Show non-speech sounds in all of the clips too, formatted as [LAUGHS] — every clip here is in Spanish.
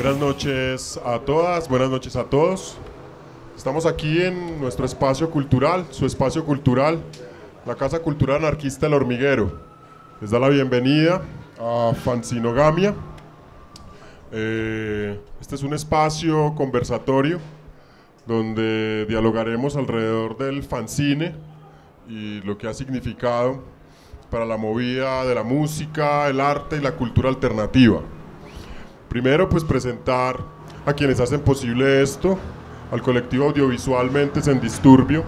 Buenas noches a todas, buenas noches a todos. Estamos aquí en nuestro espacio cultural, su espacio cultural, la Casa Cultural Anarquista El Hormiguero. Les da la bienvenida a Fancinogamia. Eh, este es un espacio conversatorio donde dialogaremos alrededor del fanzine y lo que ha significado para la movida de la música, el arte y la cultura alternativa. Primero, pues presentar a quienes hacen posible esto, al colectivo Audiovisualmente en Disturbio,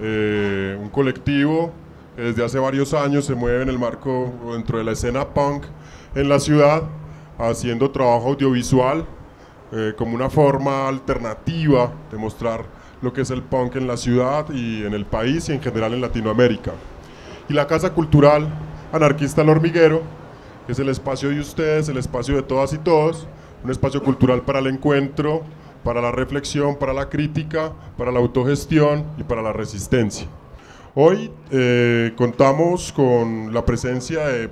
eh, un colectivo que desde hace varios años se mueve en el marco dentro de la escena punk en la ciudad, haciendo trabajo audiovisual eh, como una forma alternativa de mostrar lo que es el punk en la ciudad y en el país y en general en Latinoamérica. Y la Casa Cultural Anarquista El Hormiguero, que es el espacio de ustedes, el espacio de todas y todos, un espacio cultural para el encuentro, para la reflexión, para la crítica, para la autogestión y para la resistencia. Hoy eh, contamos con la presencia de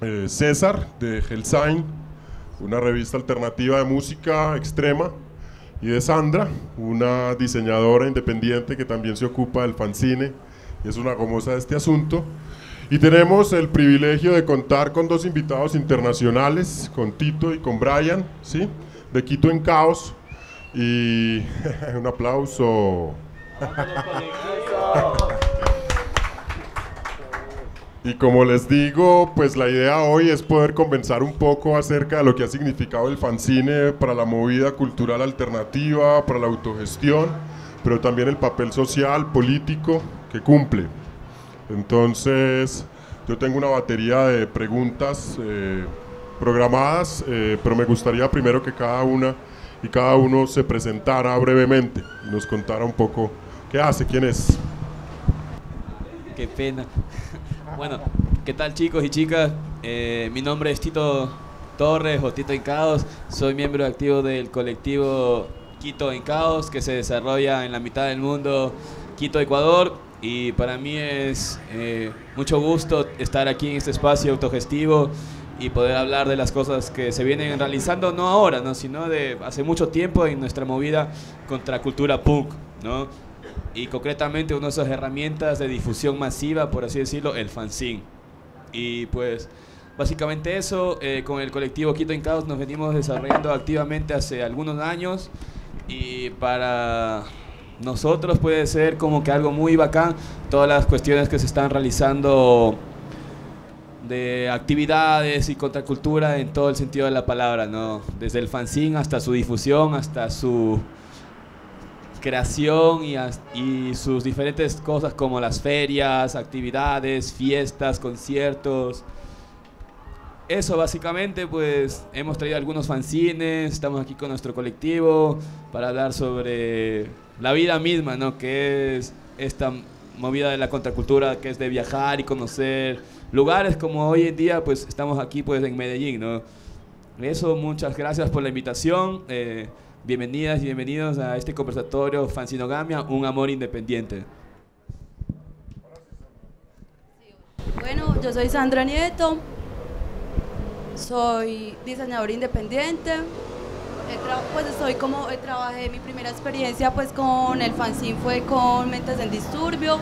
eh, César de Helsain, una revista alternativa de música extrema, y de Sandra, una diseñadora independiente que también se ocupa del fanzine y es una gomosa de este asunto. Y tenemos el privilegio de contar con dos invitados internacionales, con Tito y con Brian, ¿sí? de Quito en Caos. Y [LAUGHS] un aplauso. [LAUGHS] Y como les digo, pues la idea hoy es poder conversar un poco acerca de lo que ha significado el fanzine para la movida cultural alternativa, para la autogestión, pero también el papel social, político que cumple. Entonces, yo tengo una batería de preguntas eh, programadas, eh, pero me gustaría primero que cada una y cada uno se presentara brevemente y nos contara un poco qué hace, quién es. Qué pena. [LAUGHS] Bueno, ¿qué tal chicos y chicas? Eh, mi nombre es Tito Torres o Tito en Caos. Soy miembro activo del colectivo Quito en Caos que se desarrolla en la mitad del mundo, Quito, Ecuador. Y para mí es eh, mucho gusto estar aquí en este espacio autogestivo y poder hablar de las cosas que se vienen realizando, no ahora, ¿no? sino de hace mucho tiempo en nuestra movida contra cultura punk. ¿no? y concretamente una de esas herramientas de difusión masiva, por así decirlo, el fanzine. Y pues básicamente eso, eh, con el colectivo Quito en Caos nos venimos desarrollando activamente hace algunos años y para nosotros puede ser como que algo muy bacán todas las cuestiones que se están realizando de actividades y contracultura en todo el sentido de la palabra, ¿no? Desde el fanzine hasta su difusión, hasta su creación y, y, sus diferentes cosas como las ferias, actividades, fiestas, conciertos. Eso básicamente, pues hemos traído algunos fanzines, estamos aquí con nuestro colectivo para hablar sobre la vida misma, ¿no? Que es esta movida de la contracultura, que es de viajar y conocer lugares como hoy en día, pues estamos aquí pues en Medellín, ¿no? Eso, muchas gracias por la invitación. Eh, Bienvenidas y bienvenidos a este conversatorio Fancinogamia, un amor independiente. Bueno, yo soy Sandra Nieto, soy diseñadora independiente. Pues estoy como trabajé mi primera experiencia pues con el fanzine fue con Mentes en Disturbio.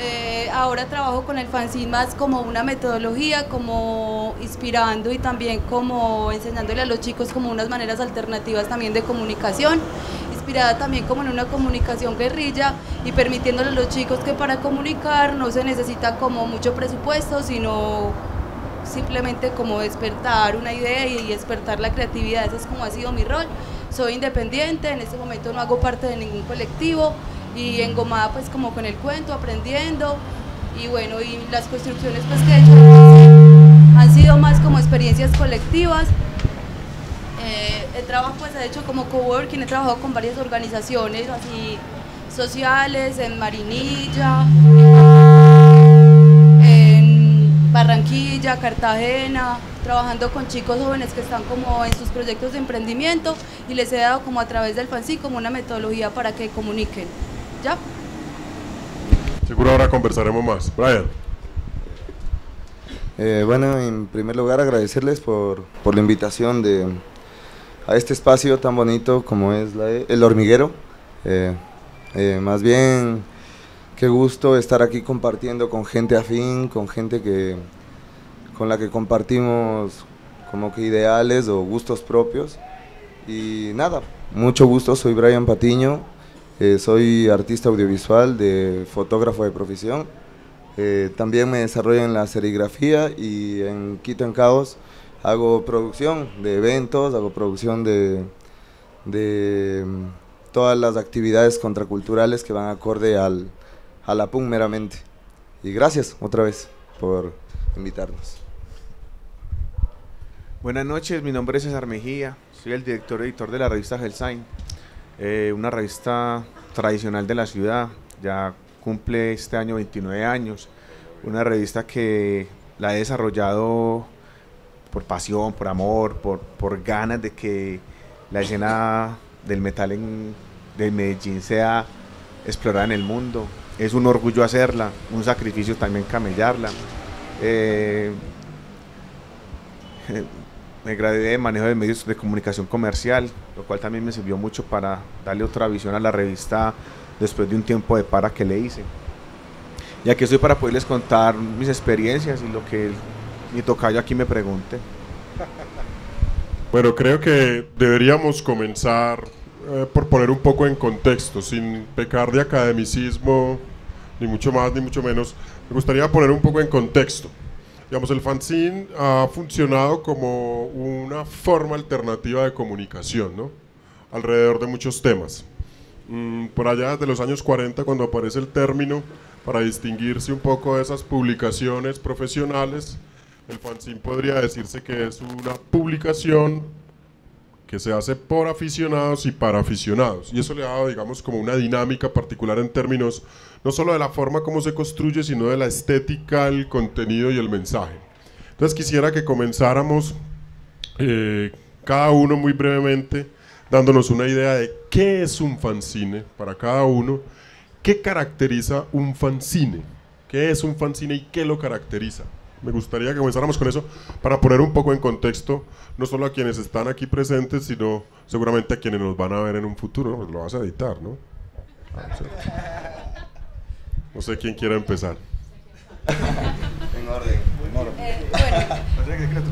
Eh, ahora trabajo con el fanzine más como una metodología, como inspirando y también como enseñándole a los chicos como unas maneras alternativas también de comunicación, inspirada también como en una comunicación guerrilla y permitiéndole a los chicos que para comunicar no se necesita como mucho presupuesto, sino simplemente como despertar una idea y despertar la creatividad, ese es como ha sido mi rol. Soy independiente, en este momento no hago parte de ningún colectivo, y engomada pues como con el cuento, aprendiendo y bueno, y las construcciones pues que he hecho han sido más como experiencias colectivas. Eh, el trabajo pues he hecho como coworking, he trabajado con varias organizaciones así sociales, en Marinilla, Barranquilla, Cartagena, trabajando con chicos jóvenes que están como en sus proyectos de emprendimiento y les he dado como a través del FANSI como una metodología para que comuniquen. ¿Ya? Seguro ahora conversaremos más. Brian. Eh, bueno, en primer lugar agradecerles por, por la invitación de, a este espacio tan bonito como es el hormiguero. Eh, eh, más bien, qué gusto estar aquí compartiendo con gente afín, con gente que, con la que compartimos como que ideales o gustos propios. Y nada, mucho gusto, soy Brian Patiño, soy artista audiovisual, de fotógrafo de profesión. Eh, también me desarrollo en la serigrafía y en Quito en Caos hago producción de eventos, hago producción de, de mm, todas las actividades contraculturales que van acorde al, a la PUN meramente. Y gracias otra vez por invitarnos. Buenas noches, mi nombre es César Mejía, soy el director editor de la revista Helsign, eh, una revista tradicional de la ciudad, ya cumple este año 29 años. Una revista que la he desarrollado por pasión, por amor, por, por ganas de que la escena del metal en, de Medellín sea explorada en el mundo. Es un orgullo hacerla, un sacrificio también camellarla. Eh, [LAUGHS] me gradué de manejo de medios de comunicación comercial, lo cual también me sirvió mucho para darle otra visión a la revista después de un tiempo de para que le hice. Y aquí estoy para poderles contar mis experiencias y lo que mi tocayo aquí me pregunte. Bueno, creo que deberíamos comenzar eh, por poner un poco en contexto, sin pecar de academicismo, ni mucho más ni mucho menos. Me gustaría poner un poco en contexto. Digamos, el fanzine ha funcionado como una forma alternativa de comunicación, ¿no? Alrededor de muchos temas. Mm, por allá de los años 40 cuando aparece el término para distinguirse un poco de esas publicaciones profesionales, el fanzine podría decirse que es una publicación que se hace por aficionados y para aficionados. Y eso le ha dado, digamos, como una dinámica particular en términos no solo de la forma como se construye, sino de la estética, el contenido y el mensaje. Entonces quisiera que comenzáramos eh, cada uno muy brevemente dándonos una idea de qué es un fanzine para cada uno, qué caracteriza un fanzine, qué es un fanzine y qué lo caracteriza. Me gustaría que comenzáramos con eso para poner un poco en contexto, no solo a quienes están aquí presentes, sino seguramente a quienes nos van a ver en un futuro. Lo vas a editar, ¿no? No sé quién quiere empezar. En orden.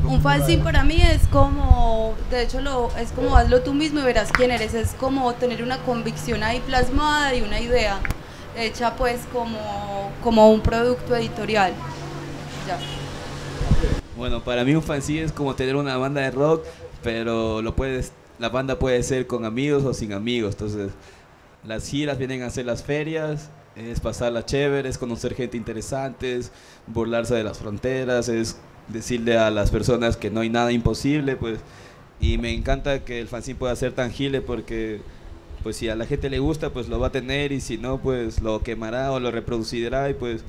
Un fanzine para mí es como, de hecho lo, es como hazlo tú mismo y verás quién eres, es como tener una convicción ahí plasmada y una idea hecha pues como, como un producto editorial. Bueno, para mí un fanzine es como tener una banda de rock, pero lo puedes, la banda puede ser con amigos o sin amigos, entonces las giras vienen a ser las ferias es pasarla chévere, conocer gente interesante, es burlarse de las fronteras, es decirle a las personas que no hay nada imposible, pues. Y me encanta que el fanzine pueda ser tangible porque, pues, si a la gente le gusta, pues lo va a tener y si no, pues lo quemará o lo reproducirá y pues.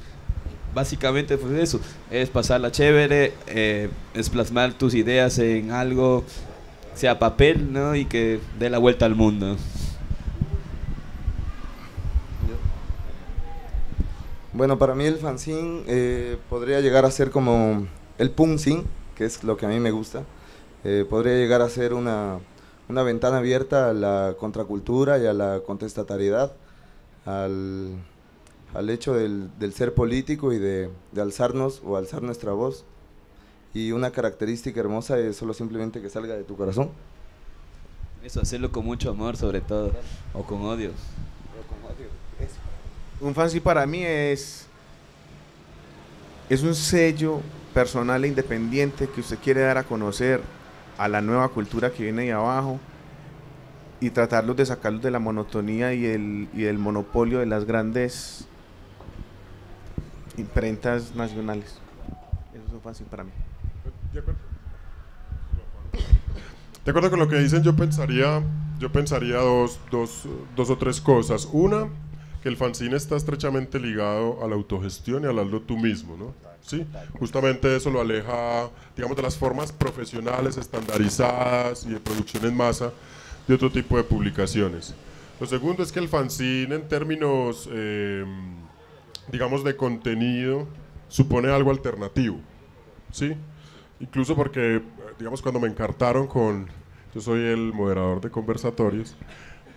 Básicamente, pues eso, es pasarla chévere, eh, es plasmar tus ideas en algo, sea papel, ¿no? Y que dé la vuelta al mundo. Bueno, para mí el fanzine eh, podría llegar a ser como el punzine, que es lo que a mí me gusta. Eh, podría llegar a ser una, una, ventana abierta a la contracultura y a la contestatariedad, al, al hecho del, del, ser político y de, de, alzarnos o alzar nuestra voz. Y una característica hermosa es solo simplemente que salga de tu corazón. Eso, hacerlo con mucho amor sobre todo, o con odio. Un fanzine para mí es, es un sello personal e independiente que usted quiere dar a conocer a la nueva cultura que viene de abajo y tratarlos de sacarlos de la monotonía y el, y el monopolio de las grandes imprentas nacionales. Eso es fanzine para mí. De acuerdo con lo que dicen, yo pensaría, yo pensaría dos, dos, dos o tres cosas. Una, que el fanzine está estrechamente ligado a la autogestión y al hazlo tú mismo, ¿no? ¿Sí? Justamente eso lo aleja, digamos, de las formas profesionales estandarizadas y de producción en masa de otro tipo de publicaciones. Lo segundo es que el fanzine en términos, em, digamos, de contenido, supone algo alternativo. ¿sí? Incluso porque, digamos, cuando me encartaron con, yo soy el moderador de conversatorios,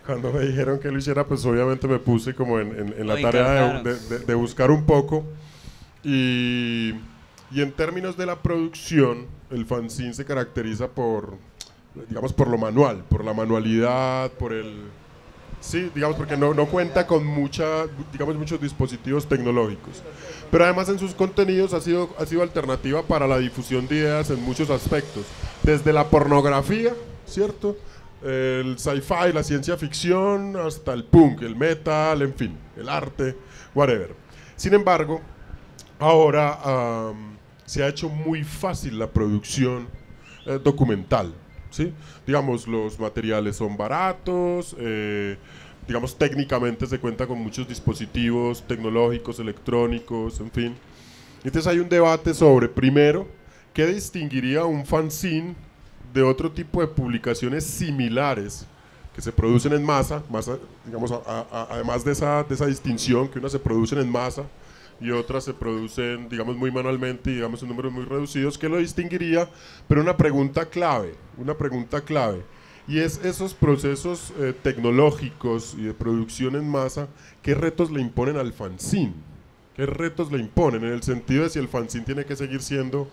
cuando me dijeron que lo hiciera, pues obviamente me puse como en, en- en la tarea de buscar un poco. Y, y en términos de la producción, el fanzine se caracteriza por, digamos, por lo manual, por la manualidad, por el... Sí, digamos, porque no, no cuenta con mucha, digamos, muchos dispositivos tecnológicos. Pero además en sus contenidos ha sido, ha sido alternativa para la difusión de ideas en muchos aspectos. Desde la pornografía, ¿cierto? El sci-fi, la ciencia ficción, hasta el punk, el metal, en fin, el arte, whatever. Sin embargo, ahora am, se ha hecho muy fácil la producción eh, documental. ¿Sí? Digamos, los materiales son baratos, eh, digamos, técnicamente se cuenta con muchos dispositivos tecnológicos, electrónicos, en fin. Entonces hay un debate sobre, primero, ¿qué distinguiría un fanzine de otro tipo de publicaciones similares que se producen en masa, masa digamos, a- a- además de esa, de esa distinción que unas se producen en masa y otras se producen, digamos, muy manualmente y, digamos, en números muy reducidos, ¿qué lo distinguiría? Pero una pregunta clave, una pregunta clave, y es esos procesos eh, tecnológicos y de producción en masa, ¿qué retos le imponen al fanzine? ¿Qué retos le imponen? En el sentido de si el fanzine tiene que seguir siendo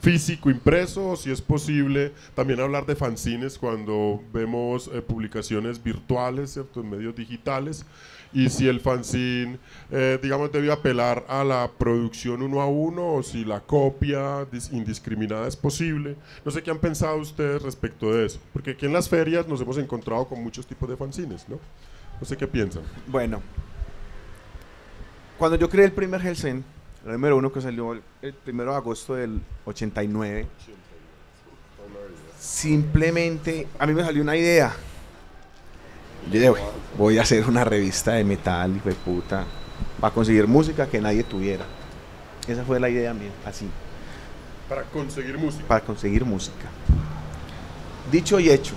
físico, impreso, o si es posible también hablar de fanzines cuando vemos eh, publicaciones virtuales, ¿cierto? En medios digitales, y si el fanzine, eh, digamos, debe apelar a la producción uno a uno, o si la copia dis- indiscriminada es posible. No sé qué han pensado ustedes respecto de eso, porque aquí en las ferias nos hemos encontrado con muchos tipos de fanzines, ¿no? No sé qué piensan. Bueno, cuando yo creé el primer Helsen, el número uno que salió el, el primero de agosto del 89, simplemente a mí me salió una idea. Yo dije, "Bueno, voy a hacer una revista de metal, hijo de puta, para conseguir música que nadie tuviera. Esa fue la idea mía, así, Para conseguir música. para conseguir música. Dicho y hecho,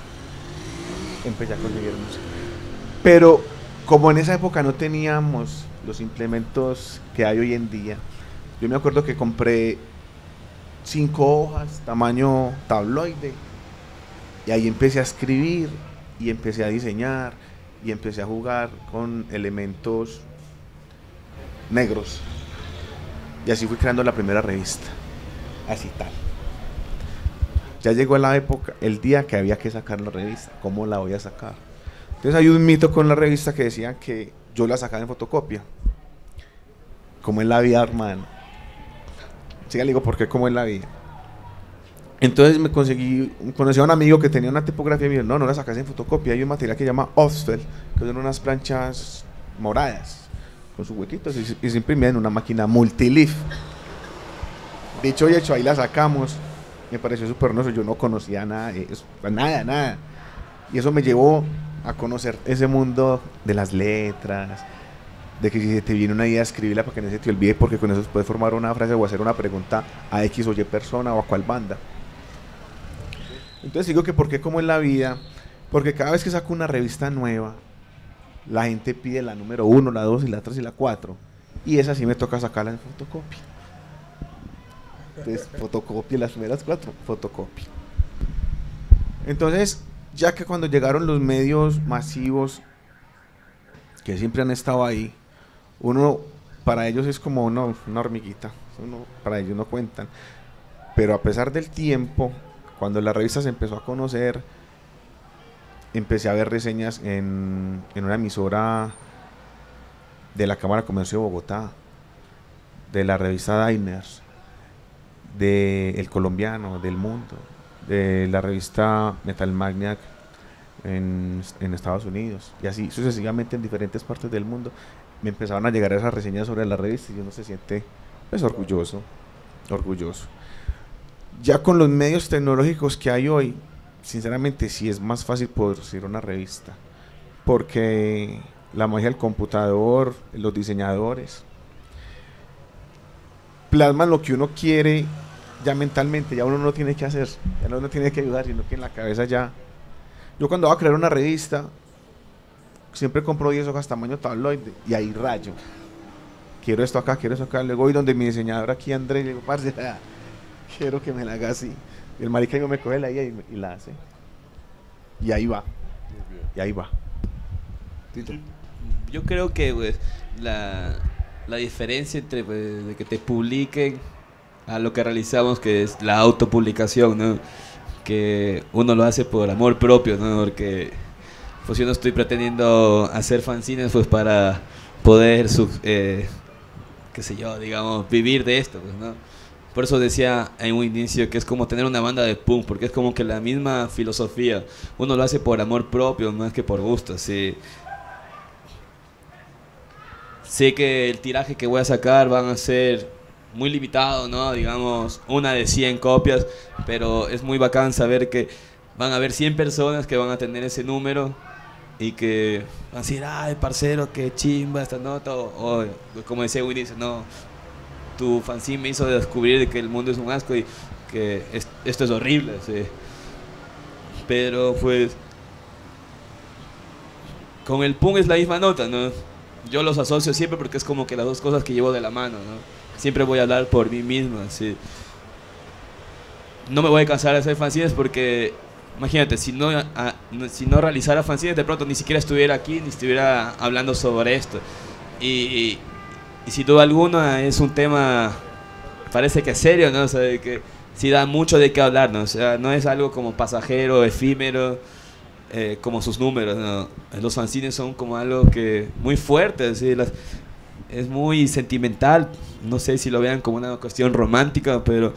empecé a conseguir música. Pero como en esa época no teníamos los implementos que hay hoy en día, yo me acuerdo que compré cinco hojas, tamaño tabloide, y ahí empecé a escribir y empecé a diseñar y empecé a jugar con elementos negros. Y así fui creando la primera revista. Así tal. Ya llegó la época, el día que había que sacar la revista. ¿Cómo la voy a sacar? Entonces hay un mito con la revista que decían que yo la sacaba en fotocopia. Como en la vida, hermano. Sí, le digo, ¿por qué como en la vida? Entonces me conseguí, conocí a un amigo que tenía una tipografía y me dijo, no, no la sacas en fotocopia, hay un material que se llama Offset, que son unas planchas moradas, con sus huequitos, y, y se imprimía en una máquina multileaf. Dicho y hecho, ahí la sacamos, me pareció súper hermoso, yo no conocía nada, de eso, nada, nada. Y eso me llevó a conocer ese mundo de las letras, de que si te viene una idea, escríbela para que no se te olvide, porque con eso puedes formar una frase o hacer una pregunta a X o Y persona o a cuál banda. Entonces digo que por qué como en la vida, porque cada vez que saco una revista nueva, la gente pide la número uno, la dos y la tres y la cuatro. Y esa sí me toca sacarla en fotocopia. Entonces, fotocopia las primeras cuatro, fotocopia. Entonces, ya que cuando llegaron los medios masivos, que siempre han estado ahí, uno, para ellos es como una, una hormiguita, uno- para ellos no cuentan. Pero a pesar del tiempo, cuando la revista se empezó a conocer, empecé a ver reseñas en, una emisora de la Cámara de Comercio de Bogotá, de la revista Diners, de El Colombiano, del Mundo, de la revista Metal Magnac en, en Estados Unidos, y así sucesivamente en diferentes partes del mundo, me empezaban a llegar esas reseñas sobre la revista y uno se siente pues orgulloso, orgulloso. Ya con los medios tecnológicos que hay hoy, sinceramente sí es más fácil producir una revista, porque la magia del computador, los diseñadores, plasman lo que uno quiere ya mentalmente, ya uno no tiene que hacer, ya no tiene que ayudar, sino que en la cabeza ya. Yo cuando voy a crear una revista, siempre compro 10 hojas tamaño tabloide y ahí rayo. Quiero esto acá, quiero esto acá. Luego voy donde mi diseñador aquí, Andrés, le digo, parce, [LAUGHS] quiero que me la haga así. Y el marica me coge la idea y, y la hace. Y ahí va. Y ahí va. Yo creo que pues, la, la diferencia entre pues, de que te publiquen a lo que realizamos, que es la autopublicación, ¿no? que uno lo hace por amor propio, ¿no? porque pues yo no estoy pretendiendo hacer fanzines pues para poder, eh, qué sé yo, digamos, vivir de esto, pues, ¿no? Por eso decía en un inicio que es como tener una banda de punk, porque es como que la misma filosofía. Uno lo hace por amor propio, más que por gusto. Sí. Sé que el tiraje que voy a sacar van a ser muy limitado, ¿no? Digamos, una de 100 copias, pero es muy bacán saber que van a haber 100 personas que van a tener ese número y que van a decir, ay, parcero, qué chimba esta nota, o, como decía dice, no, tu fanzine me hizo descubrir que el mundo es un asco y que esto es horrible, sí. Pero pues, con el punk es la misma nota, ¿no? Yo los asocio siempre porque es como que las dos cosas que llevo de la mano, ¿no? Siempre voy a hablar por mí mismo, así. No me voy a cansar de hacer fanzines porque, imagínate, si no, si no realizara fanzines, de pronto ni siquiera estuviera aquí, ni estuviera hablando sobre esto. Y, sin duda alguna es un tema, parece que serio, ¿no? O sea, que sí da mucho de qué hablar, ¿no? O sea, no es algo como pasajero, efímero. Eh, como sus números. ¿no? Los fanzines son como algo que muy fuerte, ¿sí? Las, es muy sentimental. No sé si lo vean como una cuestión romántica, pero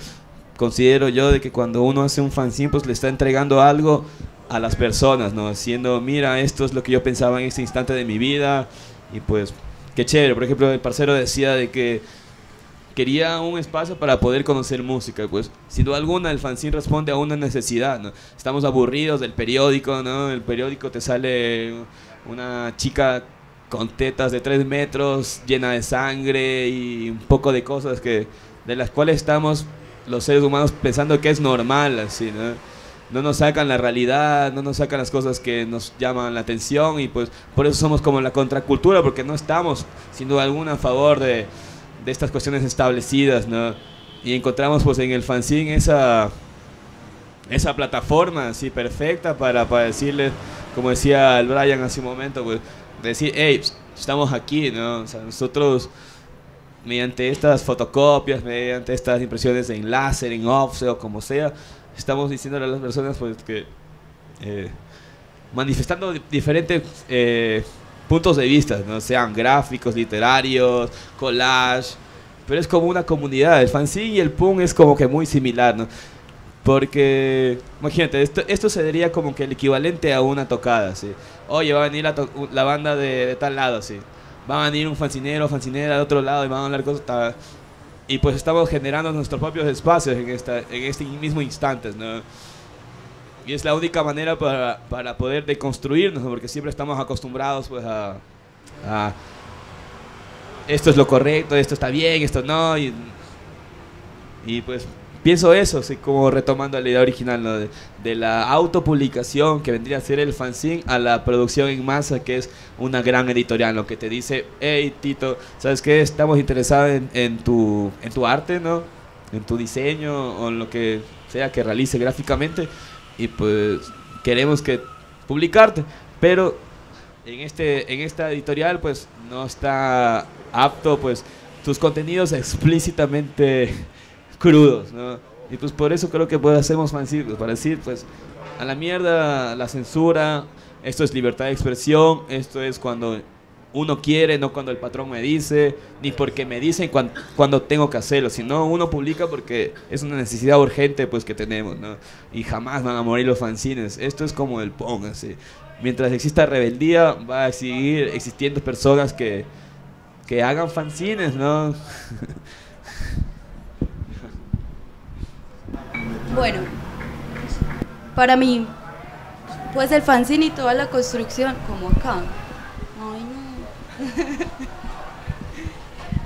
considero yo de que cuando uno hace un fanzine, pues le está entregando algo a las personas, ¿no? Haciendo, mira, esto es lo que yo pensaba en este instante de mi vida. Y pues, qué chévere. Por ejemplo, el parcero decía de que quería un espacio para poder conocer música. Pues, sin duda alguna, el fanzine responde a una necesidad, ¿no? Estamos aburridos del periódico, ¿no? El periódico te sale una chica con tetas de 3 metros, llena de sangre y un poco de cosas que de las cuales estamos los seres humanos pensando que es normal, así, ¿no? No nos sacan la realidad, no nos sacan las cosas que nos llaman la atención y pues por eso somos como la contracultura, porque no estamos, sin duda alguna, a favor de, de estas cuestiones establecidas, ¿no? Y encontramos pues en el fanzine esa, esa plataforma así perfecta para, para decirles, como decía el Brian hace un momento, pues decir, hey, estamos aquí, ¿no? O sea, nosotros, mediante estas fotocopias, mediante estas impresiones en láser, en offset o como sea, estamos diciéndole a las personas, pues, que. Eh, manifestando diferentes eh, puntos de vista, ¿no? Sean gráficos, literarios, collage. Pero es como una comunidad. El fanzine y el punk es como que muy similar, ¿no? Porque, imagínate, esto, esto sería como que el equivalente a una tocada, ¿sí? Oye, va a venir la, banda de, tal lado, ¿sí? Va a venir un fancinero fancinera de otro lado y van a hablar cosas. Y pues estamos generando nuestros propios espacios en, esta, en este mismo instante, ¿no? Y es la única manera para, para poder deconstruirnos, porque siempre estamos acostumbrados pues a, a, esto es lo correcto, esto está bien, esto no, y, y pues pienso eso, así como retomando la idea original de, la autopublicación que vendría a ser el fanzine a la producción en masa que es una gran editorial, lo que te dice, hey Tito, ¿sabes qué? Estamos interesados en, tu, en tu arte, ¿no? En tu diseño o en lo que sea que realice gráficamente y pues queremos que publicarte, pero en este en esta editorial pues no está apto pues tus contenidos explícitamente crudos, ¿no? Y pues por eso creo que pues, hacemos fancircos, para decir, pues, a la mierda la censura, esto es libertad de expresión, esto es cuando uno quiere, no cuando el patrón me dice, ni porque me dicen cuando, tengo que hacerlo, sino uno publica porque es una necesidad urgente pues que tenemos, ¿no? Y jamás van a morir los fanzines. Esto es como el Pong, así. Mientras exista rebeldía, va a seguir existiendo personas que, que hagan fanzines, ¿no? [LAUGHS] Bueno, para mí, pues el fanzine y toda la construcción, como acá. Ay, no.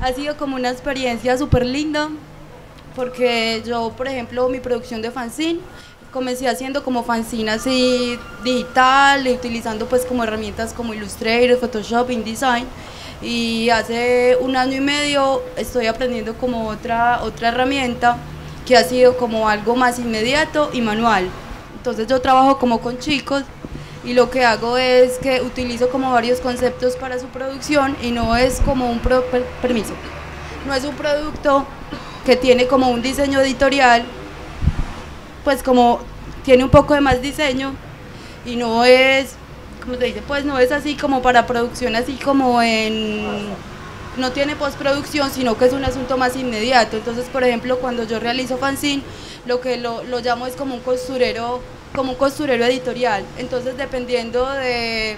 [LAUGHS] ha sido como una experiencia súper linda, porque yo, por ejemplo, mi producción de fanzine, comencé haciendo como fanzine así digital, utilizando pues como herramientas como Illustrator, Photoshop, InDesign. Y hace un año y medio estoy aprendiendo como otra, otra herramienta que ha sido como algo más inmediato y manual. Entonces yo trabajo como con chicos y lo que hago es que utilizo como varios conceptos para su producción y no es como un permiso. No es un producto que tiene como un diseño editorial, pues como tiene un poco de más diseño y no es, como se dice, pues no es así como para producción, así como en no tiene postproducción, sino que es un asunto más inmediato. Entonces, por ejemplo, cuando yo realizo fanzine, lo que lo, lo llamo es como un costurero, como un costurero editorial. Entonces, dependiendo de,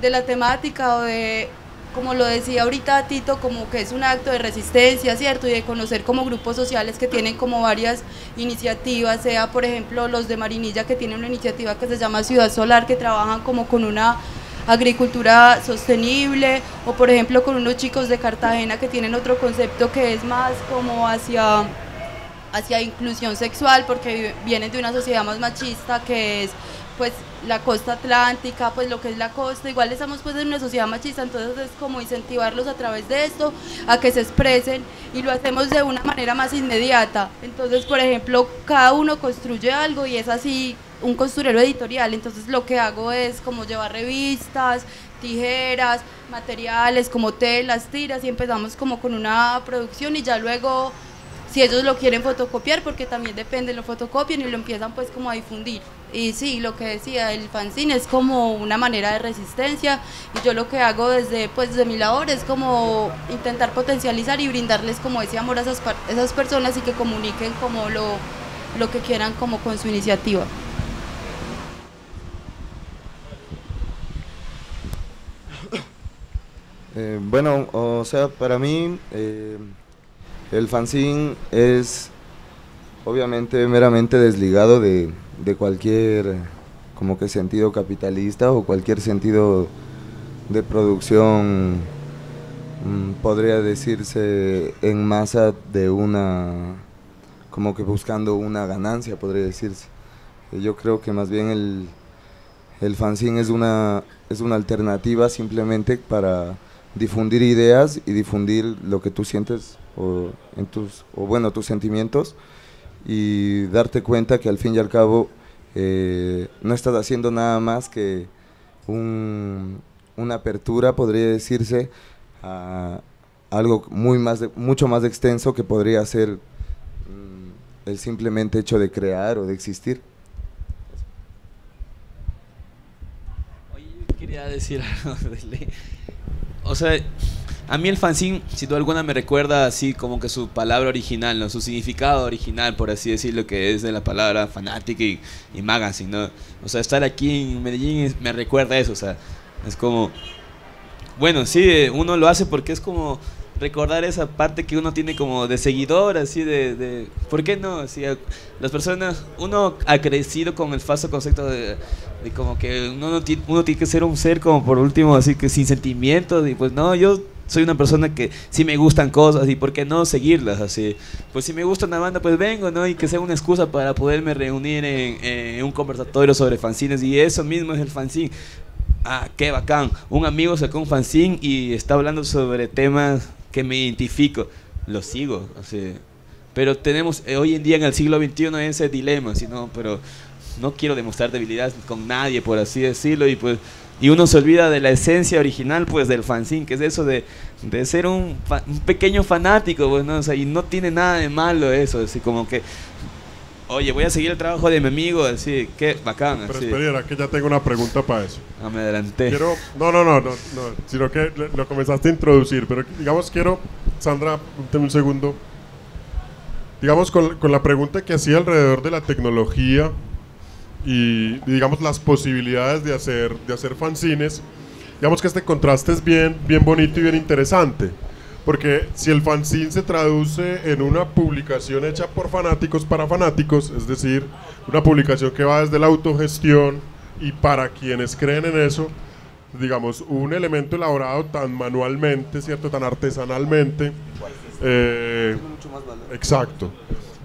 de la temática o de, como lo decía ahorita Tito, como que es un acto de resistencia, ¿cierto? Y de conocer como grupos sociales que tienen como varias iniciativas, sea por ejemplo los de Marinilla que tienen una iniciativa que se llama Ciudad Solar, que trabajan como con una agricultura sostenible o por ejemplo con unos chicos de Cartagena que tienen otro concepto que es más como hacia hacia inclusión sexual porque vienen de una sociedad más machista que es pues la costa atlántica, pues lo que es la costa, igual estamos pues en una sociedad machista, entonces es como incentivarlos a través de esto a que se expresen y lo hacemos de una manera más inmediata. Entonces, por ejemplo, cada uno construye algo y es así un costurero editorial, entonces lo que hago es como llevar revistas, tijeras, materiales como telas, tiras y empezamos como con una producción y ya luego si ellos lo quieren fotocopiar, porque también depende, lo fotocopian y lo empiezan pues como a difundir. Y sí, lo que decía, el fanzine es como una manera de resistencia y yo lo que hago desde, pues, desde mi labor es como intentar potencializar y brindarles como ese amor a esas, esas personas y que comuniquen como lo, lo que quieran como con su iniciativa. Eh, bueno, o sea, para mí eh, el fanzine es obviamente meramente desligado de, cualquier como que sentido capitalista o cualquier sentido de producción mm, podría decirse en masa de una como que buscando una ganancia podría decirse. Yo creo que más bien el, el fanzine es una es una alternativa simplemente para difundir ideas y difundir lo que tú sientes o, en tus, o bueno, tus sentimientos y darte cuenta que al fin y al cabo eh, no estás haciendo nada más que una apertura, podría decirse, a algo muy más mucho más extenso que podría ser mm, el simplemente hecho de crear o de existir. Oye, quería decir [LAUGHS] algo o sea, a mí el fanzine, si tú alguna, me recuerda así como que su palabra original, ¿no? Su significado original, por así decirlo, que es de la palabra fanática y, magazine, ¿no? O sea, estar aquí en Medellín me recuerda eso, o sea, es como... Bueno, sí, uno lo hace porque es como recordar esa parte que uno tiene como de seguidor, así de, de ¿por qué no? Si las personas, uno ha crecido con el falso concepto de, de como que uno, no tiene, uno tiene que ser un ser como por último, así que sin sentimientos, y pues no, yo soy una persona que si me gustan cosas y por qué no seguirlas así. Pues si me gusta una banda, pues vengo, ¿no? Y que sea una excusa para poderme reunir en, en un conversatorio sobre fanzines y eso mismo es el fanzine. Ah, qué bacán. Un amigo sacó un fanzine y está hablando sobre temas que me identifico, lo sigo. pero tenemos eh, hoy en día en el siglo XXI ese dilema, sino, pero no quiero demostrar debilidad con nadie, por así decirlo, y pues y uno se olvida de la esencia original pues del fanzine, que es eso de, de ser un, un, pequeño fanático, pues, ¿no? O sea, y no tiene nada de malo eso, así como que Oye, voy a seguir el trabajo de mi amigo, así, qué bacán. Pero espera, que ya tengo una pregunta para eso. Ah, me adelanté. Quiero, no, no, no, no, no, sino que lo comenzaste a introducir, pero digamos quiero, Sandra, un segundo. Digamos con, con la pregunta que hacía alrededor de la tecnología y, digamos las posibilidades de hacer, de hacer fanzines, digamos que este contraste es bien, bien bonito y bien interesante. Porque si el fanzine se traduce en una publicación hecha por fanáticos para fanáticos, es decir, una publicación que va desde la autogestión y para quienes creen en eso, digamos, un elemento elaborado tan manualmente, ¿cierto? Tan artesanalmente. Eh, exacto.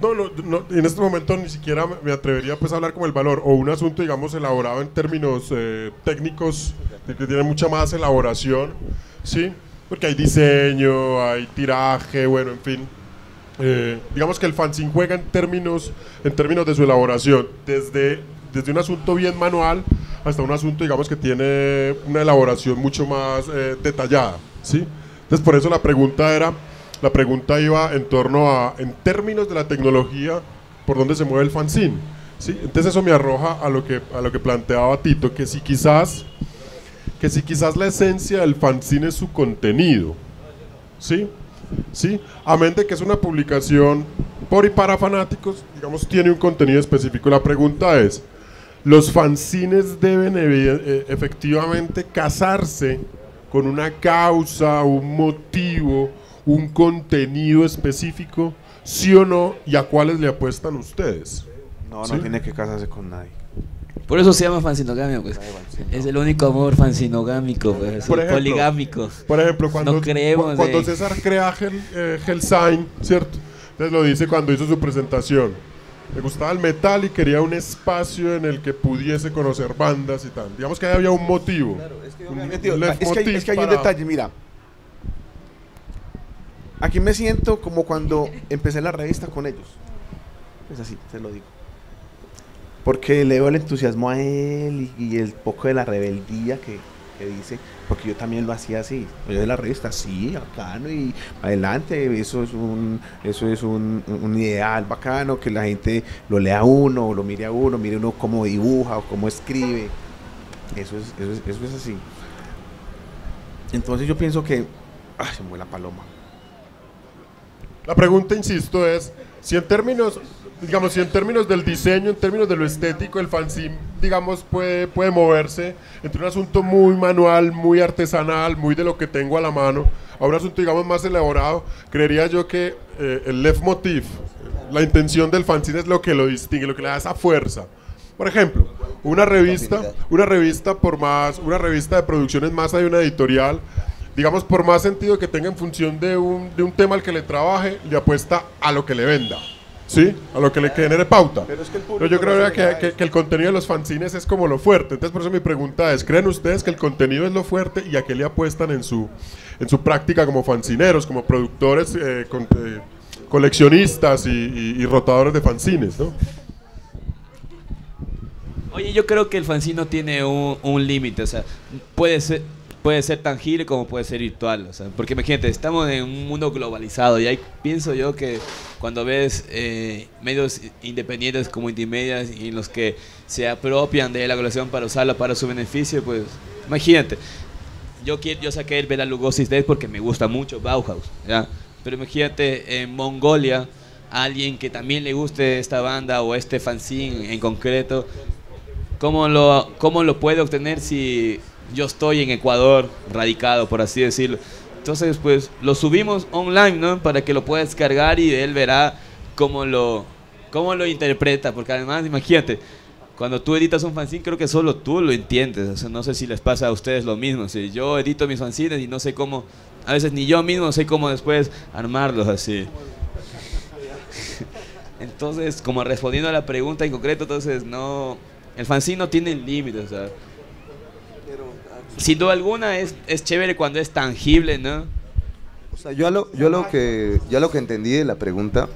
No, no, no, en este momento ni siquiera me atrevería pues, a hablar como el valor o un asunto, digamos, elaborado en términos eh, técnicos, que tiene mucha más elaboración, ¿sí? Porque hay diseño, hay tiraje, bueno, en fin. eh, digamos que el fanzine juega en términos, en términos de su elaboración, desde, desde un asunto bien manual hasta un asunto, digamos, que tiene una elaboración mucho más eh, detallada, ¿sí? Entonces, por eso la pregunta era, la pregunta iba en torno a, en términos de la tecnología, por dónde se mueve el fanzine, ¿sí? Entonces eso me arroja a lo que, a lo que planteaba Tito, que si quizás, que si quizás la esencia del fanzine es su contenido, ¿sí? ¿sí? Amén de que es una publicación por y para fanáticos, digamos, tiene un contenido específico. La pregunta es, ¿los fanzines deben eh, efectivamente casarse con una causa, un motivo, un contenido específico, sí o no, y a cuáles le apuestan ustedes? No, no tiene que casarse con nadie. Por eso se llama fansinogamia, pues. Es el único amor fansinogámico, pues, por ejemplo, poligámico. Por ejemplo, cuando, cuando César crea Hell, eh, Hellsign, ¿cierto? Entonces lo dice cuando hizo su presentación. Le gustaba el metal y quería un espacio en el que pudiese conocer bandas y tal. Digamos que ahí había un motivo. Claro, es, que, un, es, que hay, es que hay un detalle, mira. Aquí me siento como cuando empecé la revista con ellos. Es así, se lo digo porque le veo el entusiasmo a él y, el poco de la rebeldía que, dice, porque yo también lo hacía así. Yo de la revista, sí, bacano y adelante, eso es un, eso es un, ideal bacano, que la gente lo lea a uno, o lo mire a uno, mire uno cómo dibuja o cómo escribe. Eso es, eso es, eso es así. Entonces yo pienso que, ay, se mueve la paloma. La pregunta, insisto, es, si en términos digamos, si en términos del diseño, en términos de lo estético, el fanzine, digamos, puede, puede moverse entre un asunto muy manual, muy artesanal, muy de lo que tengo a la mano, a un asunto, digamos, más elaborado, creería yo que eh, el left motif, la intención del fanzine es lo que lo distingue, lo que le da esa fuerza. Por ejemplo, una revista, una revista por más, una revista de producciones más de una editorial, digamos, por más sentido que tenga en función de un, de un tema al que le trabaje, le apuesta a lo que le venda. ¿Sí? A lo que le genere pauta. Pero, yo creo que, el contenido de los fanzines es como lo fuerte. Entonces, por eso mi pregunta es, ¿creen ustedes que el contenido es lo fuerte y a qué le apuestan en su, en su práctica como fanzineros, como productores, eh, eh, coleccionistas y, rotadores de fanzines, ¿no? Oye, yo creo que el fanzine no tiene un, un límite, o sea, puede ser, puede ser tangible como puede ser virtual. O sea, porque imagínate, estamos en un mundo globalizado y ahí pienso yo que cuando ves eh, medios independientes como Intimedias y los que se apropian de la globalización para usarla para su beneficio, pues imagínate. Yo, yo saqué el Bela Lugosi Days porque me gusta mucho Bauhaus, ¿ya? Pero imagínate en Mongolia, alguien que también le guste esta banda o este fanzine en concreto, ¿cómo lo, cómo lo puede obtener si yo estoy en Ecuador, radicado, por así decirlo. Entonces, pues lo subimos online, ¿no? Para que lo pueda descargar y él verá cómo lo, cómo lo interpreta. Porque además, imagínate, cuando tú editas un fanzine, creo que solo tú lo entiendes. O sea, no sé si les pasa a ustedes lo mismo. Si yo edito mis fanzines y no sé cómo, a veces ni yo mismo sé cómo después armarlos así. [LAUGHS] Entonces, como respondiendo a la pregunta en concreto, entonces no, el fanzine no tiene límites. O sea, sin duda alguna es, es chévere cuando es tangible, ¿no? O sea, yo lo, yo lo que ya lo que entendí de la pregunta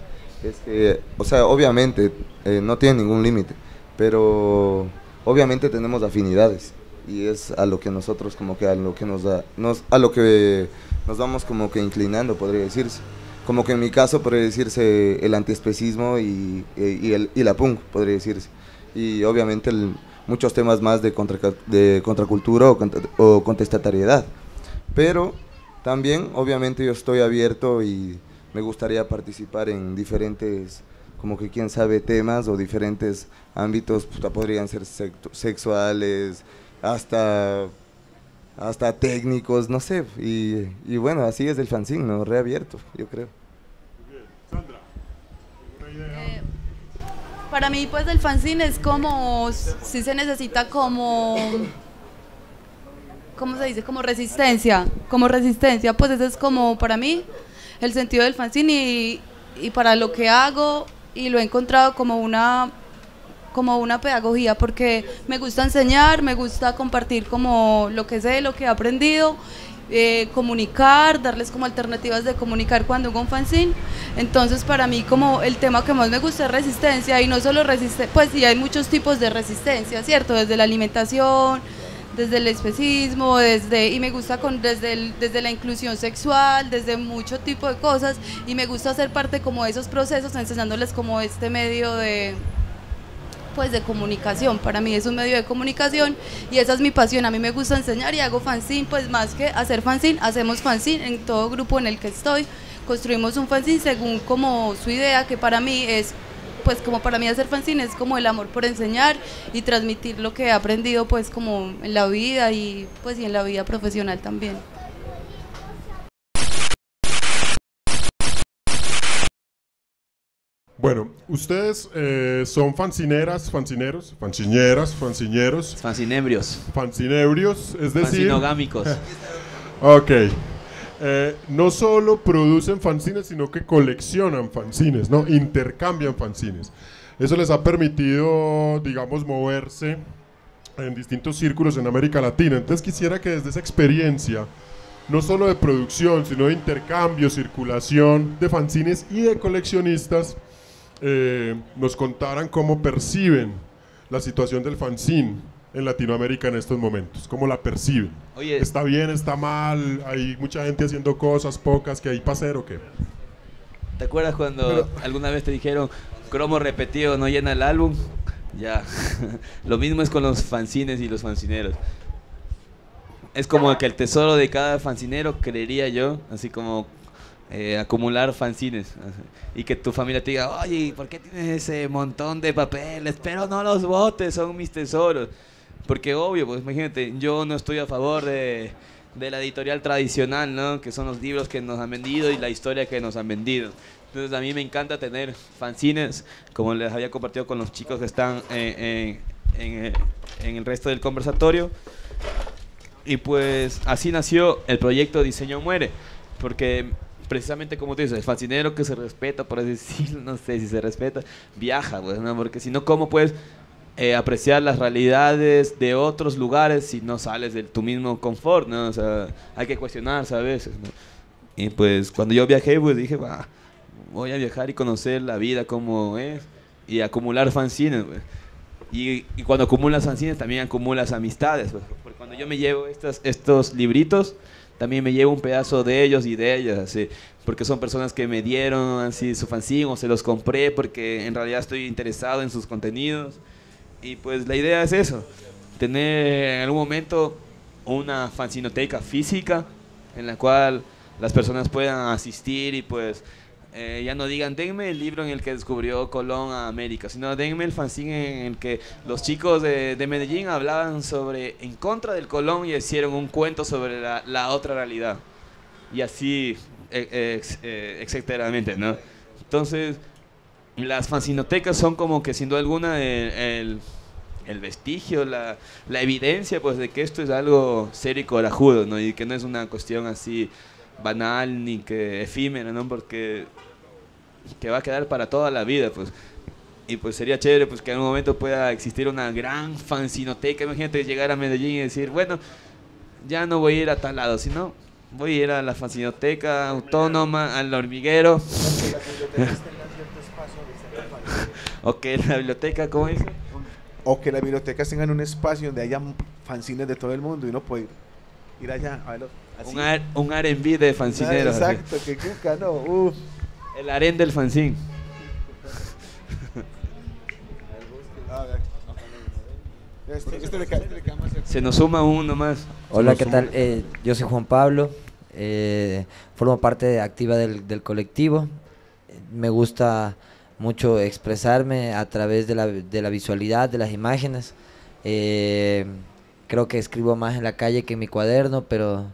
es que, o sea, obviamente eh, no tiene ningún límite, pero obviamente tenemos afinidades y es a lo que nosotros como que a lo que nos da, nos, a lo que nos vamos como que inclinando, podría decirse. Como que en mi caso podría decirse el antiespecismo y, y, el, y la punk, podría decirse. Y obviamente el, muchos temas más de, de contracultura o, o contestatariedad. Pero también, obviamente, yo estoy abierto y me gustaría participar en diferentes, como que quién sabe, temas o diferentes ámbitos, podrían ser sexuales, hasta, hasta técnicos, no sé. Y, y, bueno, así es el fanzine, ¿no? Reabierto, yo creo. Sandra, idea? Para mí, pues el fanzine es como, si se necesita como, ¿cómo se dice? Como resistencia, como resistencia, pues ese es como para mí el sentido del fanzine y, y para lo que hago y lo he encontrado como una como una pedagogía porque me gusta enseñar, me gusta compartir como lo que sé, lo que he aprendido eh, comunicar, darles como alternativas de comunicar cuando hago un fanzine. Entonces para mí como el tema que más me gusta es resistencia y no solo resistencia, pues sí hay muchos tipos de resistencia, ¿cierto? Desde la alimentación, desde el especismo, desde, y me gusta con, desde, desde la inclusión sexual, desde mucho tipo de cosas, y me gusta ser parte como de esos procesos, enseñándoles como este medio de pues de comunicación, para mí es un medio de comunicación y esa es mi pasión, a mí me gusta enseñar y hago fanzine, pues más que hacer fanzine, hacemos fanzine en todo grupo en el que estoy, construimos un fanzine según como su idea, que para mí es pues como para mí hacer fanzine es como el amor por enseñar y transmitir lo que he aprendido pues como en la vida y pues y en la vida profesional también. Bueno, ustedes eh, son fancineras, fancineros, fancineras, fancineros, Fancinebrios. fancinebrios, es decir... Fancinogámicos. [LAUGHS] Ok. Eh, no solo producen fanzines, sino que coleccionan fanzines, ¿no? Intercambian fanzines. Eso les ha permitido, digamos, moverse en distintos círculos en América Latina. Entonces quisiera que desde esa experiencia, no solo de producción, sino de intercambio, circulación de fanzines y de coleccionistas, eh, nos contaran cómo perciben la situación del fanzine en Latinoamérica en estos momentos, cómo la perciben. Oye. ¿Está bien, está mal? ¿Hay mucha gente haciendo cosas, pocas, que hay para hacer o qué? ¿Te acuerdas cuando alguna vez te dijeron cromo repetido no llena el álbum? Ya. [LAUGHS] Lo mismo es con los fanzines y los fanzineros. Es como que el tesoro de cada fancinero, creería yo, así como eh, acumular fanzines. Y que tu familia te diga, oye, ¿por qué tienes ese montón de papeles? Pero no los botes, son mis tesoros. Porque obvio, pues imagínate, yo no estoy a favor de, de la editorial tradicional, ¿no? Que son los libros que nos han vendido y la historia que nos han vendido. Entonces a mí me encanta tener fanzines, como les había compartido con los chicos que están eh, en, en, eh, en el resto del conversatorio. Y pues así nació el proyecto Diseño Muere, porque precisamente como tú dices, el fascinero que se respeta, por así [LAUGHS] decirlo, no sé si se respeta, viaja, pues. Porque si no, ¿cómo puedes eh, apreciar las realidades de otros lugares si no sales de tu mismo confort, ¿no? O sea, hay que cuestionarse a veces. Y pues cuando yo viajé, pues dije, va, voy a viajar y conocer la vida como es y acumular fanzines, pues. Y, y cuando acumulas fanzines también acumulas amistades, pues. Porque cuando yo me llevo estas, estos libritos, también me llevo un pedazo de ellos y de ellas, así, porque son personas que me dieron así su fanzine o se los compré porque en realidad estoy interesado en sus contenidos. Y pues la idea es eso, tener en algún momento una fanzinoteca física en la cual las personas puedan asistir y pues eh, ya no digan, denme el libro en el que descubrió Colón a América, sino denme el fanzine en el que los chicos de, de Medellín hablaban sobre, en contra del Colón y hicieron un cuento sobre la, la otra realidad. Y así, eh, ex- eh, etcéteramente, ¿no? Entonces, las fanzinotecas son como que sin duda alguna el, el- el vestigio, la, la evidencia pues de que esto es algo serio y corajudo, ¿no? Y que no es una cuestión así banal ni que efímera, ¿no? Porque que va a quedar para toda la vida, pues. Y pues sería chévere pues que en un momento pueda existir una gran fanzinoteca. Imagínate llegar a Medellín y decir, bueno, ya no voy a ir a tal lado, sino voy a ir a la fanzinoteca autónoma, al hormiguero. [LAUGHS] ok, la biblioteca, ¿cómo dice? O que las bibliotecas tengan un espacio donde haya fanzines de todo el mundo y uno puede ir, ir allá a verlos. Así. Un, ar- un R&B de fanzineros. así. Exacto, que cuca, no. Uf. El harén del ver. Este, este este. Se nos suma uno más. Hola, ¿qué tal? Eh, yo soy Juan Pablo, eh, formo parte activa del, del colectivo. Me gusta mucho expresarme a través de la, de la visualidad, de las imágenes. Eh, creo que escribo más en la calle que en mi cuaderno, pero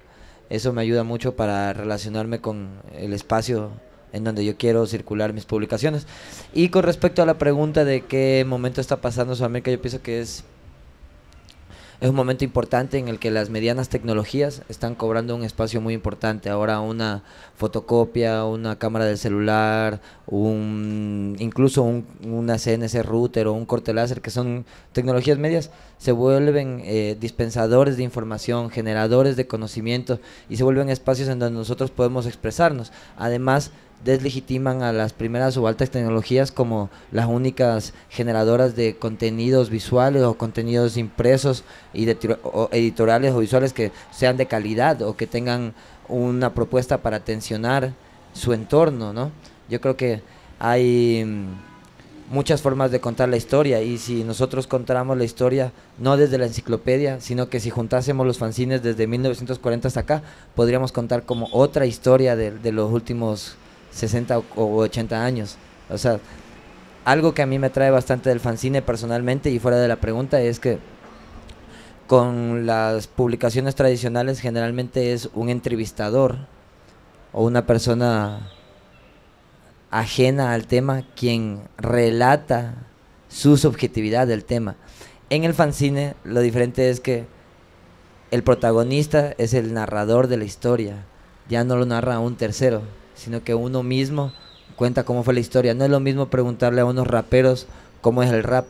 eso me ayuda mucho para relacionarme con el espacio en donde yo quiero circular mis publicaciones. Y con respecto a la pregunta de qué momento está pasando Sudamérica, yo pienso que es es un momento importante en el que las medianas tecnologías están cobrando un espacio muy importante. Ahora una fotocopia, una cámara del celular, un, incluso un, una CNC router o un corte láser, que son tecnologías medias, se vuelven eh, dispensadores de información, generadores de conocimiento y se vuelven espacios en donde nosotros podemos expresarnos. Además, deslegitiman a las primeras o altas tecnologías como las únicas generadoras de contenidos visuales o contenidos impresos y o editoriales o visuales que sean de calidad o que tengan una propuesta para tensionar su entorno, ¿no? Yo creo que hay mm, muchas formas de contar la historia y si nosotros contáramos la historia no desde la enciclopedia, sino que si juntásemos los fanzines desde 1940 hasta acá, podríamos contar como otra historia de los últimos 60 o 80 años. O sea, algo que a mí me trae bastante del fanzine personalmente y fuera de la pregunta es que con las publicaciones tradicionales generalmente es un entrevistador o una persona ajena al tema quien relata su subjetividad del tema. En el fanzine lo diferente es que el protagonista es el narrador de la historia, ya no lo narra un tercero sino que uno mismo cuenta cómo fue la historia. No es lo mismo preguntarle a unos raperos cómo es el rap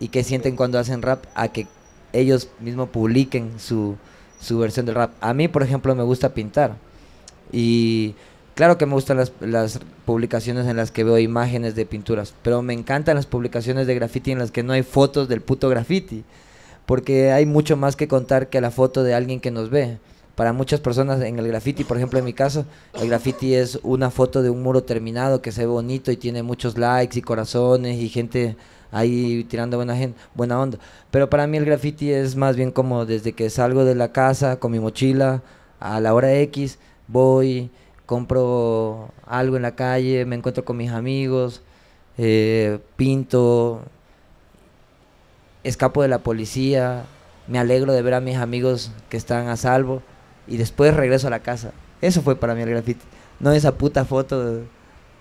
y qué sienten cuando hacen rap a que ellos mismos publiquen su, su versión del rap. A mí, por ejemplo, me gusta pintar y claro que me gustan las, las publicaciones en las que veo imágenes de pinturas, pero me encantan las publicaciones de graffiti en las que no hay fotos del puto graffiti, porque hay mucho más que contar que la foto de alguien que nos ve para muchas personas en el graffiti, por ejemplo en mi caso, el graffiti es una foto de un muro terminado que se ve bonito y tiene muchos likes y corazones y gente ahí tirando buena, gente, buena onda. Pero para mí el graffiti es más bien como desde que salgo de la casa con mi mochila a la hora X, voy, compro algo en la calle, me encuentro con mis amigos, eh, pinto, escapo de la policía, me alegro de ver a mis amigos que están a salvo y después regreso a la casa. Eso fue para mí el graffiti. No esa puta foto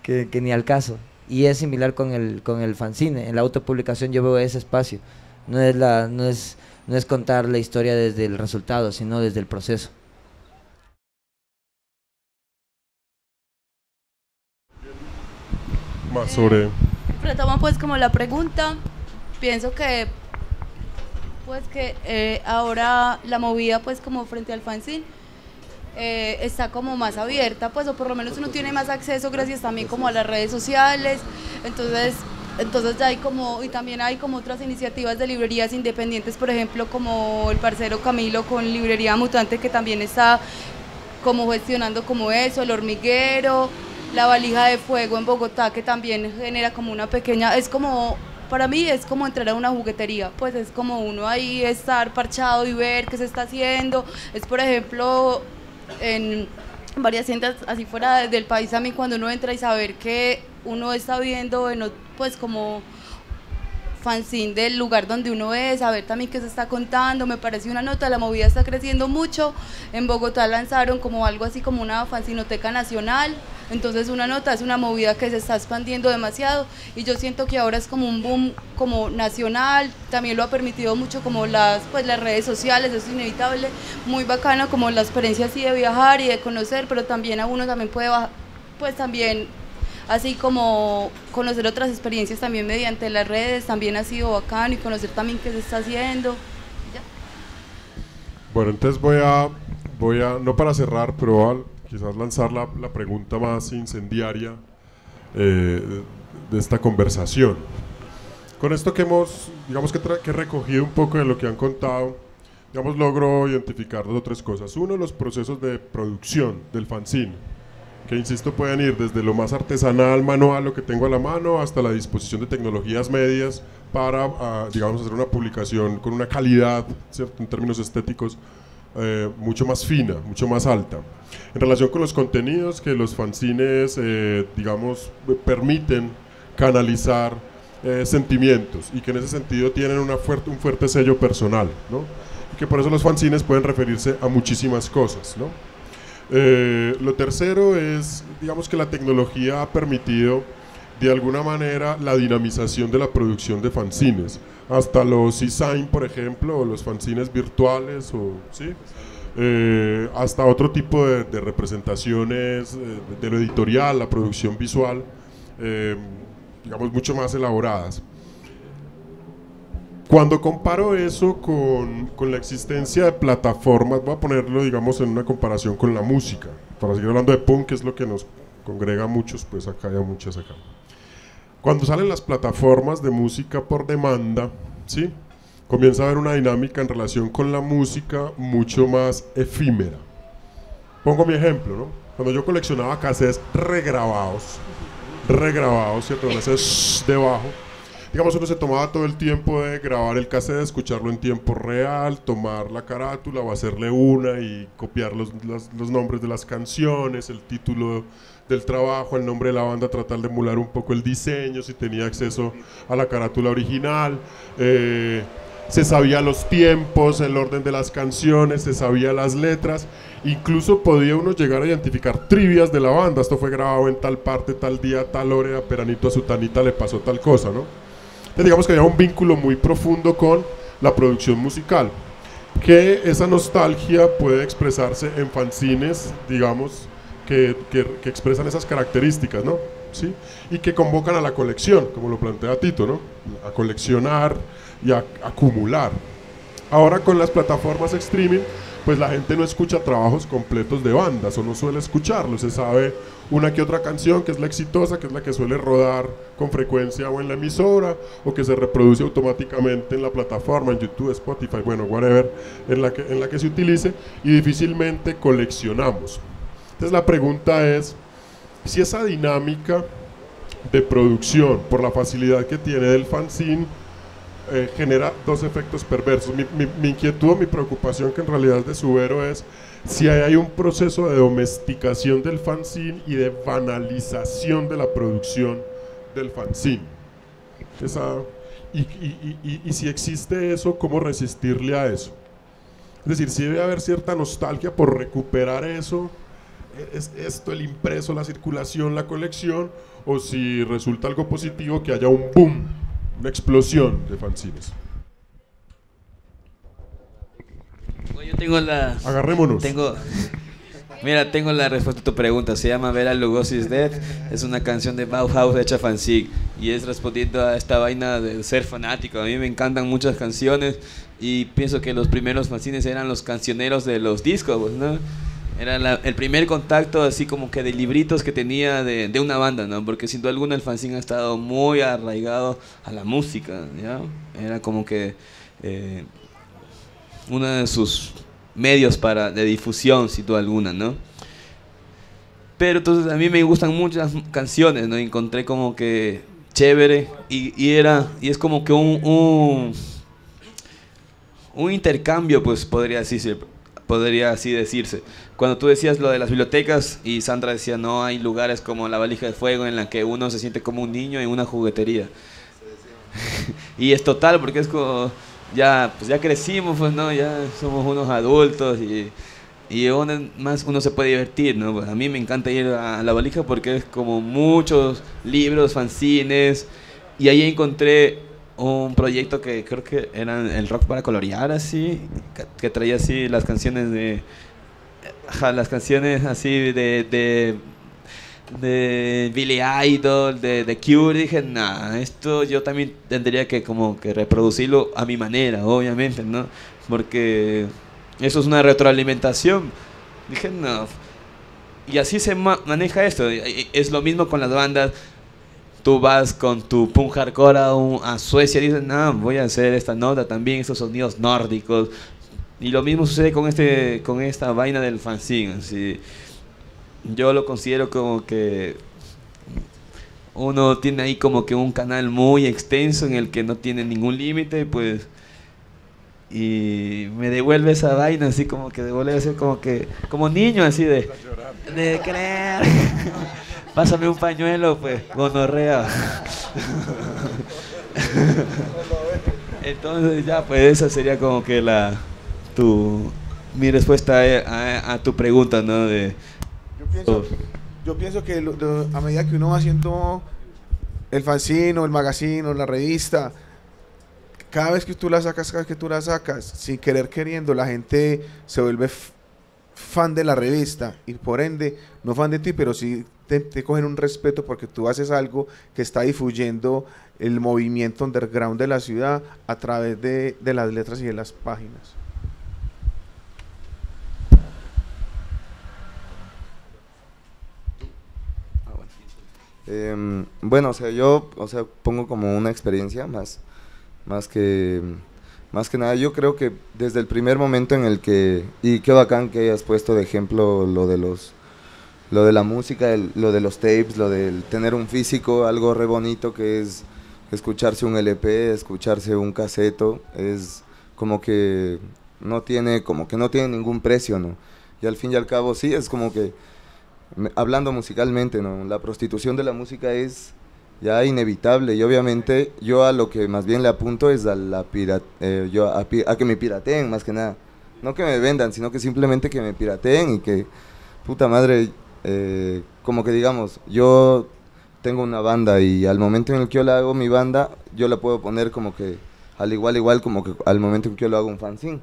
que, ni al caso. Y es similar con el, con el fanzine. En la autopublicación yo veo ese espacio. No es, la, no, es, no es contar la historia desde el resultado, sino desde el proceso. Más sobre... Retomo pues como la pregunta. Pienso que pues que eh, ahora la movida pues como frente al fanzine eh, está como más abierta, pues o por lo menos uno tiene más acceso gracias también como a las redes sociales, entonces entonces hay como, y también hay como otras iniciativas de librerías independientes, por ejemplo, como el parcero Camilo con Librería Mutante, que también está como gestionando como eso, el hormiguero, la valija de fuego en Bogotá, que también genera como una pequeña, es como para mí es como entrar a una juguetería, pues es como uno ahí estar parchado y ver qué se está haciendo. Es por ejemplo en varias tiendas así fuera del país a mí cuando uno entra y saber que uno está viendo pues como fanzine del lugar donde uno es, saber también qué se está contando, me parece una nota, la movida está creciendo mucho, en Bogotá lanzaron como algo así como una fanzinoteca nacional, entonces una nota es una movida que se está expandiendo demasiado y yo siento que ahora es como un boom como nacional, también lo ha permitido mucho como las, pues, las redes sociales, eso es inevitable, muy bacano como la experiencia así de viajar y de conocer, pero también a uno también puede pues también así como conocer otras experiencias también mediante las redes, también ha sido bacano y conocer también qué se está haciendo. Bueno, entonces voy a, voy a, no para cerrar, pero quizás lanzar la, pregunta más incendiaria eh, de esta conversación. Con esto que hemos, digamos que, que recogido un poco de lo que han contado, digamos, logro identificar dos o tres cosas. Uno, los procesos de producción del fanzine, que insisto pueden ir desde lo más artesanal, manual, lo que tengo a la mano, hasta la disposición de tecnologías medias para, ah, digamos, hacer una publicación con una calidad, ¿cierto? en términos estéticos, eh, mucho más fina, mucho más alta. En relación con los contenidos que los fanzines, eh, digamos, permiten canalizar eh, sentimientos y que en ese sentido tienen una fuerte, un fuerte sello personal, ¿no? Y que por eso los fanzines pueden referirse a muchísimas cosas, ¿no? lo tercero es, digamos que la tecnología ha permitido de alguna manera la dinamización de la producción de fanzines, hasta los e-sign, por ejemplo, o los fanzines virtuales, o, ¿sí? Eh, hasta otro tipo de, representaciones eh, de lo editorial, la producción visual, eh, digamos, mucho más elaboradas. Cuando comparo eso con, con, la existencia de plataformas, voy a ponerlo, digamos, en una comparación con la música, para seguir hablando de punk, que es lo que nos congrega a muchos, pues acá hay muchas acá. Cuando salen las plataformas de música por demanda, ¿sí? comienza a haber una dinámica en relación con la música mucho más efímera. Pongo mi ejemplo, ¿no? Cuando yo coleccionaba cassettes regrabados, regrabados, ¿cierto? Con debajo, digamos, uno se tomaba todo el tiempo de grabar el cassette, escucharlo en tiempo real, tomar la carátula o hacerle una y copiar los, los, nombres de las canciones, el título del trabajo, el nombre de la banda, tratar de emular un poco el diseño, si tenía acceso a la carátula original. Eh, se sabía los tiempos, el orden de las canciones, se sabía las letras, incluso podía uno llegar a identificar trivias de la banda, esto fue grabado en tal parte, tal día, tal hora, a Peranito a Sutanita le pasó tal cosa, ¿no? Entonces digamos que había un vínculo muy profundo con la producción musical, que esa nostalgia puede expresarse en fanzines, digamos, que, que, que expresan esas características, ¿no? ¿Sí? Y que convocan a la colección, como lo plantea Tito, ¿no? A coleccionar, y a, acumular. Ahora con las plataformas streaming, pues la gente no escucha trabajos completos de bandas o no suele escucharlos, se sabe una que otra canción que es la exitosa, que es la que suele rodar con frecuencia o en la emisora o que se reproduce automáticamente en la plataforma, en YouTube, Spotify, bueno, whatever, en la que, en la que se utilice y difícilmente coleccionamos. Entonces la pregunta es, si esa dinámica de producción, por la facilidad que tiene del fanzine, eh, genera dos efectos perversos. Mi, inquietud, mi preocupación, que en realidad es de Subero, es si hay un proceso de domesticación del fanzine y de banalización de la producción del fanzine. Esa, y, y, si existe eso, ¿cómo resistirle a eso? Es decir, si debe haber cierta nostalgia por recuperar eso, es esto el impreso, la circulación, la colección, o si resulta algo positivo que haya un boom una explosión de fanzines. yo tengo la. Agarrémonos. Tengo. Mira, tengo la respuesta a tu pregunta. Se llama Vera Lugosis Dead. Es una canción de Bauhaus hecha fanzine. Y es respondiendo a esta vaina de ser fanático. A mí me encantan muchas canciones. Y pienso que los primeros fanzines eran los cancioneros de los discos, ¿no? Era el primer contacto así como que de libritos que tenía de, una banda, ¿no? Porque sin duda alguna el fanzine ha estado muy arraigado a la música, ¿ya? Era como que eh, uno de sus medios para, de difusión, sin duda alguna, ¿no? Pero entonces a mí me gustan muchas canciones, ¿no? Encontré como que chévere y, y era, y es como que un, un, un intercambio, pues podría decirse podría así decirse. Cuando tú decías lo de las bibliotecas y Sandra decía, no hay lugares como la valija de fuego en la que uno se siente como un niño en una juguetería. [LAUGHS] y es total, porque es como, ya, pues ya crecimos, pues no, ya somos unos adultos y, y más uno se puede divertir, ¿no? Pues a mí me encanta ir a la valija porque es como muchos libros, fanzines, y ahí encontré un proyecto que creo que era el rock para colorear así, que, traía así las canciones de las canciones así de, de de Billy Idol, de The Cure, dije, nah, esto yo también tendría que como que reproducirlo a mi manera, obviamente, ¿no? Porque eso es una retroalimentación. Dije, no. Y así se maneja esto. Es lo mismo con las bandas tú vas con tu punk hardcore a, Suecia y dices, no, voy a hacer esta nota también, esos sonidos nórdicos. Y lo mismo sucede con, este, con esta vaina del fanzine. Yo lo considero como que uno tiene ahí como que un canal muy extenso en el que no tiene ningún límite, pues y me devuelve esa vaina así como que devuelve así como que como niño así de de creer [LAUGHS] Pásame un pañuelo, pues, gonorrea. [LAUGHS] Entonces ya, pues esa sería como que la tu mi respuesta a, tu pregunta, ¿no? De, yo, pienso, yo pienso que a medida que uno va haciendo el fanzino, el magazino, la revista, cada vez que tú la sacas, cada vez que tú la sacas, sin querer queriendo, la gente se vuelve fan de la revista y por ende, no fan de ti, pero sí te, cogen un respeto porque tú haces algo que está difuyendo el movimiento underground de la ciudad a través de, las letras y de las páginas. Em, bueno, o sea, yo, o sea, pongo como una experiencia más, más que, más que nada. Yo creo que desde el primer momento en el que, y qué bacán que hayas puesto de ejemplo lo de los, lo de la música, lo de los tapes, lo del tener un físico, algo re bonito que es escucharse un LP, escucharse un caseto, es como que no tiene, como que no tiene ningún precio, ¿no? Y al fin y al cabo sí, es como que hablando musicalmente, ¿no? La prostitución de la música es ya inevitable y obviamente yo a lo que más bien le apunto es a la eh, yo a, que me pirateen más que nada. No que me vendan, sino que simplemente que me pirateen y que, puta madre, eh, como que digamos, yo tengo una banda y al momento en el que yo la hago mi banda, yo la puedo poner como que al igual, igual como que al momento en que yo lo hago un fanzine.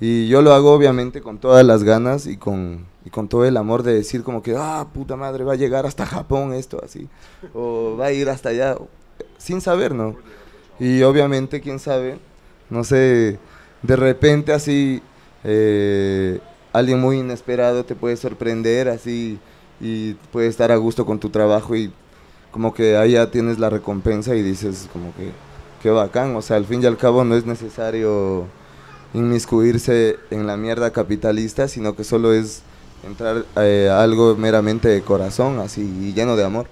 Y yo lo hago obviamente con todas las ganas y con, y con todo el amor de decir como que, ah, puta madre, va a llegar hasta Japón esto, así, o va a ir hasta allá, sin saber, ¿no? Y obviamente, quién sabe, no sé, de repente así, eh, alguien muy inesperado te puede sorprender así y puede estar a gusto con tu trabajo y como que ya tienes la recompensa y dices como que, qué bacán, o sea, al fin y al cabo no es necesario inmiscuirse en la mierda capitalista, sino que solo es entrar eh, algo meramente de corazón, así lleno de amor.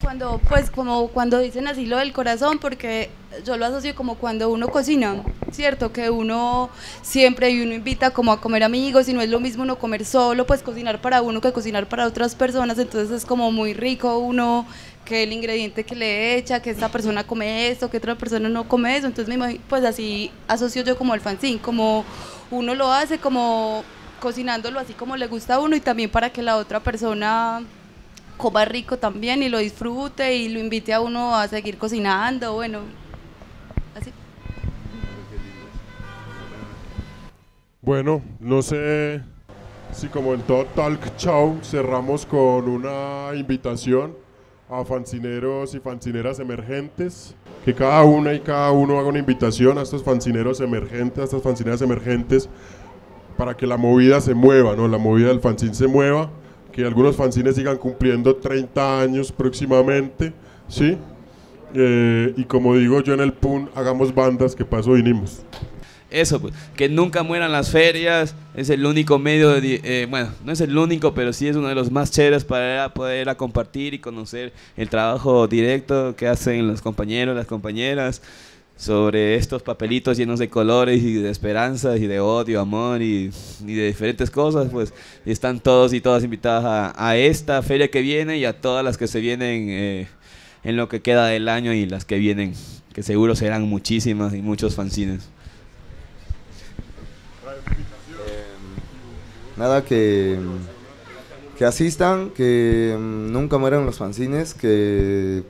Cuando, pues, como cuando dicen así lo del corazón, porque yo lo asocio como cuando uno cocina, ¿cierto? Que uno siempre y uno invita como a comer amigos y no es lo mismo uno comer solo, pues cocinar para uno que cocinar para otras personas, entonces es como muy rico uno que el ingrediente que le echa, que esta persona come esto, que otra persona no come eso. Entonces, pues así asocio yo como el fanzine, como uno lo hace como cocinándolo así como le gusta a uno y también para que la otra persona coma rico también y lo disfrute y lo invite a uno a seguir cocinando, bueno, así. Bueno, no sé si como en todo Talk Show cerramos con una invitación a fancineros y fancineras emergentes, que cada una y cada uno haga una invitación a estos fancineros emergentes, a estas fancineras emergentes, para que la movida se mueva, ¿no? la movida del fanzine se mueva, que algunos fanzines sigan cumpliendo 30 años próximamente, ¿sí? Eh, y como digo yo en el PUN, hagamos bandas que paso vinimos eso, pues, que nunca mueran las ferias, es el único medio, de, eh, bueno, no es el único, pero sí es uno de los más chéveres para poder compartir y conocer el trabajo directo que hacen los compañeros, las compañeras, sobre estos papelitos llenos de colores y de esperanzas y de odio, amor y, de diferentes cosas, pues están todos y todas invitadas a, esta feria que viene y a todas las que se vienen eh, en lo que queda del año y las que vienen, que seguro serán muchísimas y muchos fanzines. Nada que, que asistan, que mm, nunca mueran los fanzines, que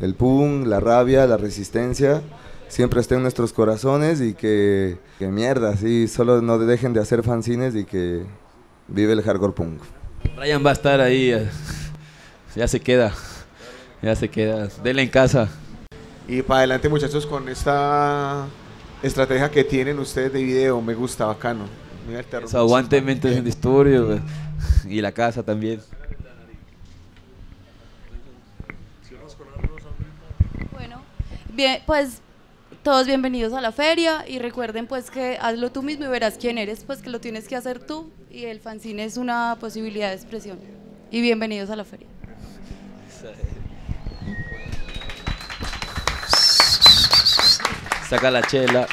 el pum, la rabia, la resistencia siempre estén en nuestros corazones y que, que mierda, sí, solo no dejen de hacer fanzines y que vive el hardcore punk. Brian va a estar ahí, eh, ya se queda, ya se queda, denle en casa. Y para adelante muchachos con esta estrategia que tienen ustedes de video, me gusta, bacano. Eso, aguante mentes en disturbios y la casa también. Bueno, bien, pues todos bienvenidos a la feria y recuerden pues que hazlo tú mismo y verás quién eres, pues que lo tienes que hacer tú y el fanzine es una posibilidad de expresión. Y bienvenidos a la feria. Saca la chela.